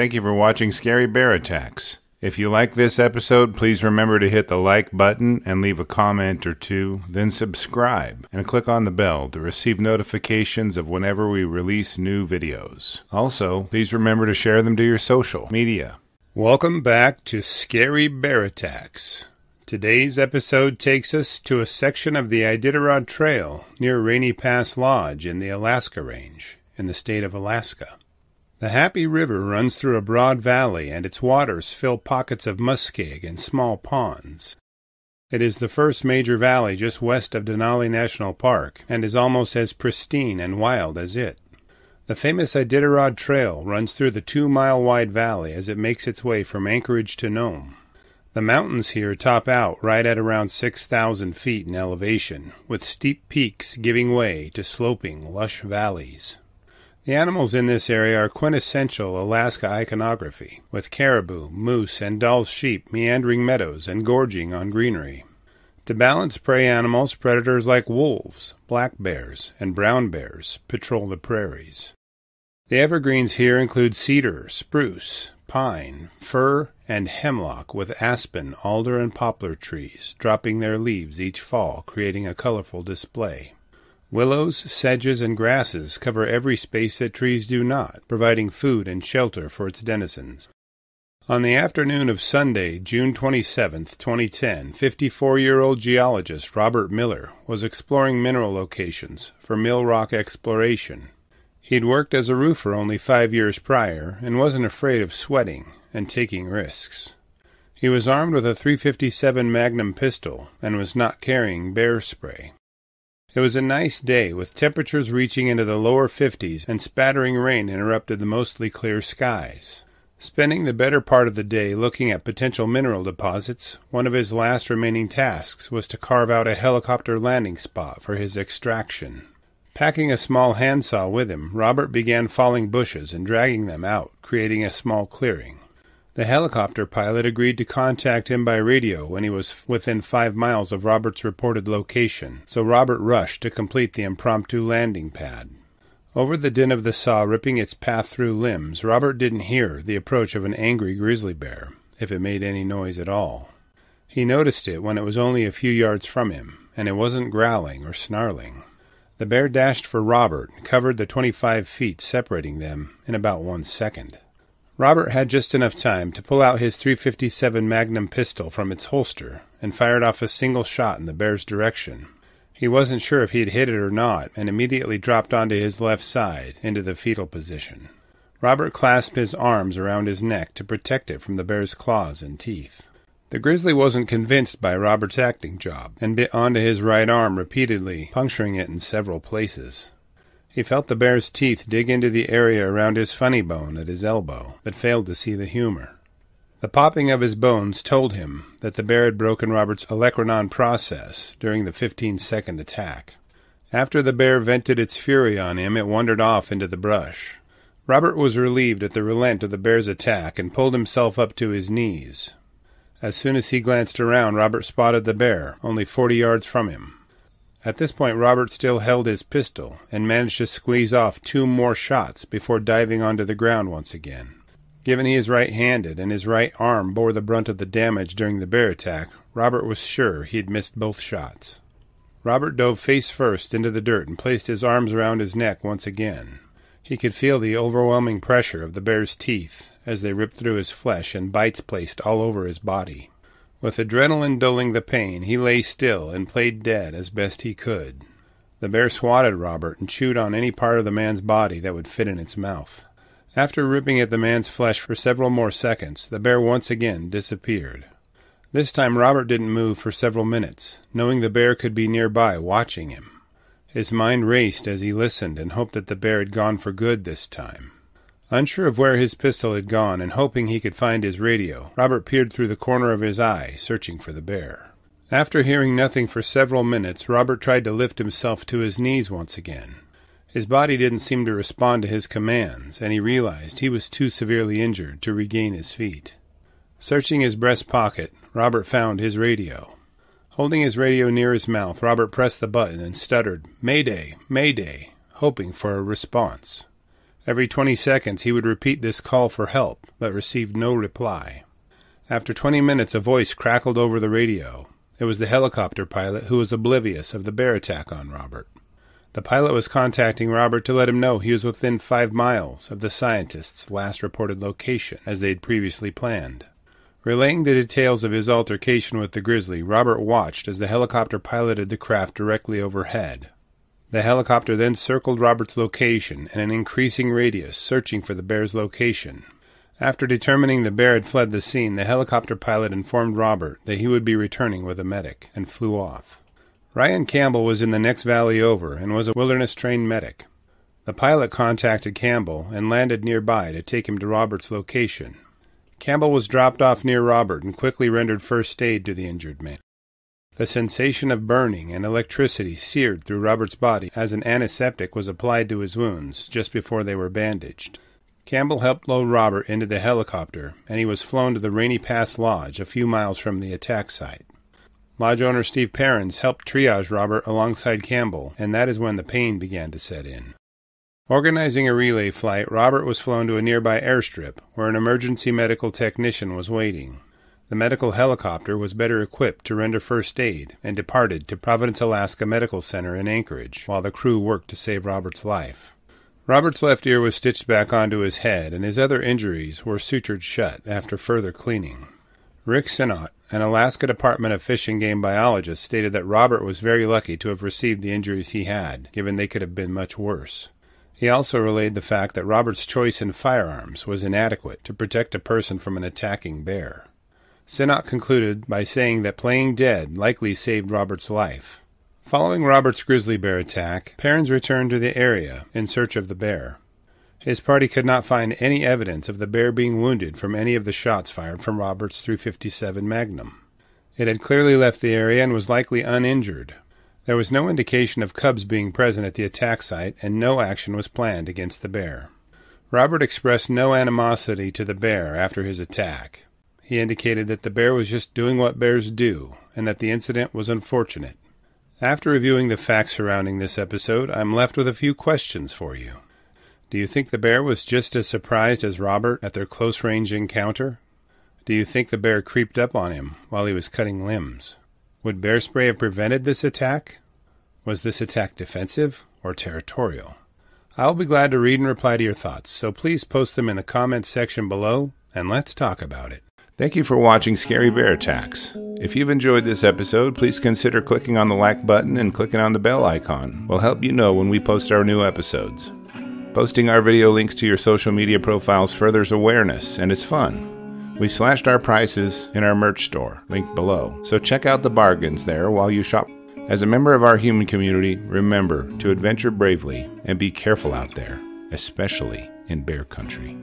Thank you for watching Scary Bear Attacks. If you like this episode, please remember to hit the like button and leave a comment or two, then subscribe and click on the bell to receive notifications of whenever we release new videos. Also, please remember to share them to your social media. Welcome back to Scary Bear Attacks. Today's episode takes us to a section of the Iditarod Trail near Rainy Pass Lodge in the Alaska Range in the state of Alaska. The Happy River runs through a broad valley, and its waters fill pockets of muskeg and small ponds. It is the first major valley just west of Denali National Park, and is almost as pristine and wild as it. The famous Iditarod Trail runs through the two-mile-wide valley as it makes its way from Anchorage to Nome. The mountains here top out right at around 6,000 feet in elevation, with steep peaks giving way to sloping, lush valleys. The animals in this area are quintessential Alaska iconography, with caribou, moose, and Dall's sheep meandering meadows and gorging on greenery. To balance prey animals, predators like wolves, black bears, and brown bears patrol the prairies. The evergreens here include cedar, spruce, pine, fir, and hemlock, with aspen, alder, and poplar trees dropping their leaves each fall, creating a colorful display. Willows, sedges, and grasses cover every space that trees do not, providing food and shelter for its denizens. On the afternoon of Sunday, June 27, 2010, 54-year-old geologist Robert Miller was exploring mineral locations for Mill Rock Exploration. He'd worked as a roofer only five years prior and wasn't afraid of sweating and taking risks. He was armed with a 357 Magnum pistol and was not carrying bear spray. It was a nice day, with temperatures reaching into the lower 50s and spattering rain interrupted the mostly clear skies. Spending the better part of the day looking at potential mineral deposits, one of his last remaining tasks was to carve out a helicopter landing spot for his extraction. Packing a small handsaw with him, Robert began falling bushes and dragging them out, creating a small clearing. The helicopter pilot agreed to contact him by radio when he was within five miles of Robert's reported location, so Robert rushed to complete the impromptu landing pad. Over the din of the saw ripping its path through limbs, Robert didn't hear the approach of an angry grizzly bear, if it made any noise at all. He noticed it when it was only a few yards from him, and it wasn't growling or snarling. The bear dashed for Robert and covered the twenty-five feet separating them in about one second. Robert had just enough time to pull out his 357 Magnum pistol from its holster and fired off a single shot in the bear's direction. He wasn't sure if he'd hit it or not and immediately dropped onto his left side into the fetal position. Robert clasped his arms around his neck to protect it from the bear's claws and teeth. The grizzly wasn't convinced by Robert's acting job and bit onto his right arm repeatedly, puncturing it in several places. He felt the bear's teeth dig into the area around his funny bone at his elbow, but failed to see the humor. The popping of his bones told him that the bear had broken Robert's olecranon process during the 15-second attack. After the bear vented its fury on him, it wandered off into the brush. Robert was relieved at the relent of the bear's attack and pulled himself up to his knees. As soon as he glanced around, Robert spotted the bear, only forty yards from him. At this point, Robert still held his pistol and managed to squeeze off two more shots before diving onto the ground once again. Given he is right-handed and his right arm bore the brunt of the damage during the bear attack, Robert was sure he had missed both shots. Robert dove face first into the dirt and placed his arms around his neck once again. He could feel the overwhelming pressure of the bear's teeth as they ripped through his flesh and bites placed all over his body. With adrenaline dulling the pain, he lay still and played dead as best he could. The bear swatted Robert and chewed on any part of the man's body that would fit in its mouth. After ripping at the man's flesh for several more seconds, the bear once again disappeared. This time Robert didn't move for several minutes, knowing the bear could be nearby watching him. His mind raced as he listened and hoped that the bear had gone for good this time. Unsure of where his pistol had gone and hoping he could find his radio, Robert peered through the corner of his eye, searching for the bear. After hearing nothing for several minutes, Robert tried to lift himself to his knees once again. His body didn't seem to respond to his commands, and he realized he was too severely injured to regain his feet. Searching his breast pocket, Robert found his radio. Holding his radio near his mouth, Robert pressed the button and stuttered, Mayday, Mayday, hoping for a response. Every 20 seconds he would repeat this call for help, but received no reply. After 20 minutes, a voice crackled over the radio. It was the helicopter pilot who was oblivious of the bear attack on Robert. The pilot was contacting Robert to let him know he was within five miles of the scientist's last reported location, as they had previously planned. Relaying the details of his altercation with the grizzly, Robert watched as the helicopter piloted the craft directly overhead. The helicopter then circled Robert's location in an increasing radius, searching for the bear's location. After determining the bear had fled the scene, the helicopter pilot informed Robert that he would be returning with a medic, and flew off. Ryan Campbell was in the next valley over and was a wilderness trained medic. The pilot contacted Campbell and landed nearby to take him to Robert's location, Campbell was dropped off near Robert and quickly rendered first aid to the injured man. The sensation of burning and electricity seared through Robert's body as an antiseptic was applied to his wounds just before they were bandaged. Campbell helped load Robert into the helicopter, and he was flown to the Rainy Pass Lodge a few miles from the attack site. Lodge owner Steve Perrins helped triage Robert alongside Campbell, and that is when the pain began to set in. Organizing a relay flight, Robert was flown to a nearby airstrip where an emergency medical technician was waiting. The medical helicopter was better equipped to render first aid and departed to Providence, Alaska Medical Center in Anchorage while the crew worked to save Robert's life. Robert's left ear was stitched back onto his head, and his other injuries were sutured shut after further cleaning. Rick Sinnott, an Alaska Department of Fish and Game biologist, stated that Robert was very lucky to have received the injuries he had, given they could have been much worse. He also relayed the fact that Robert's choice in firearms was inadequate to protect a person from an attacking bear. Sinnott concluded by saying that playing dead likely saved Robert's life. Following Robert's grizzly bear attack, Perrins returned to the area in search of the bear. His party could not find any evidence of the bear being wounded from any of the shots fired from Robert's 357 Magnum. It had clearly left the area and was likely uninjured, there was no indication of cubs being present at the attack site, and no action was planned against the bear. Robert expressed no animosity to the bear after his attack. He indicated that the bear was just doing what bears do, and that the incident was unfortunate. After reviewing the facts surrounding this episode, I'm left with a few questions for you. Do you think the bear was just as surprised as Robert at their close range encounter? Do you think the bear creeped up on him while he was cutting limbs? Would bear spray have prevented this attack? Was this attack defensive or territorial? I will be glad to read and reply to your thoughts, so please post them in the comments section below and let's talk about it. Thank you for watching Scary Bear Attacks. If you've enjoyed this episode, please consider clicking on the like button and clicking on the bell icon. We'll help you know when we post our new episodes. Posting our video links to your social media profiles furthers awareness and is fun. We slashed our prices in our merch store, linked below, so check out the bargains there while you shop. As a member of our human community, remember to adventure bravely and be careful out there, especially in bear country.